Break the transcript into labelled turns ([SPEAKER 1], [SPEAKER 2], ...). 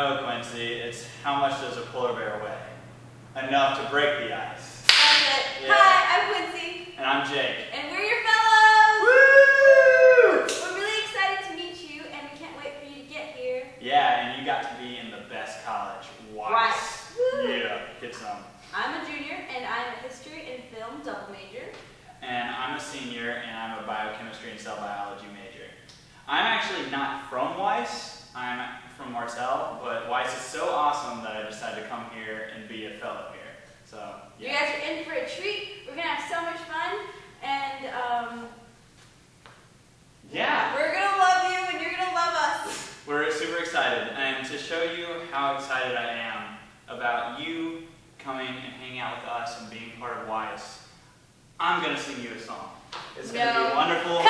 [SPEAKER 1] Lindsay. It's how much does a polar bear weigh? Enough to break the ice.
[SPEAKER 2] That's it.
[SPEAKER 1] Yeah.
[SPEAKER 2] Hi, I'm Quincy,
[SPEAKER 1] And I'm Jake.
[SPEAKER 2] and we're your fellows.
[SPEAKER 1] Woo!
[SPEAKER 2] We're really excited to meet you, and we can't wait for you to get here.
[SPEAKER 1] Yeah, and you got to be in the best college. Weiss.
[SPEAKER 2] Woo!
[SPEAKER 1] Yeah, get some.
[SPEAKER 2] I'm a junior, and I'm a history and film double major.
[SPEAKER 1] And I'm a senior, and I'm a biochemistry and cell biology major. I'm actually not from Weiss. I'm from Marcel, but Weiss is so awesome that I decided to come here and be a fellow here. So,
[SPEAKER 2] You guys are in for a treat. We're gonna have so much fun, and um,
[SPEAKER 1] Yeah.
[SPEAKER 2] we're gonna love you, and you're gonna love us.
[SPEAKER 1] We're super excited, and to show you how excited I am about you coming and hanging out with us and being part of Weiss, I'm gonna sing you a song. It's gonna be wonderful.